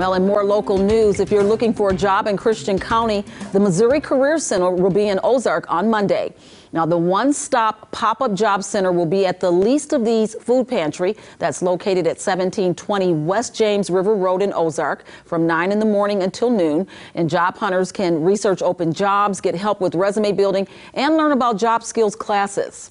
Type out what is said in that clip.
Well, in more local news, if you're looking for a job in Christian County, the Missouri Career Center will be in Ozark on Monday. Now, the one stop pop up job center will be at the least of these food pantry that's located at 1720 West James River Road in Ozark from 9 in the morning until noon. And job hunters can research open jobs, get help with resume building, and learn about job skills classes.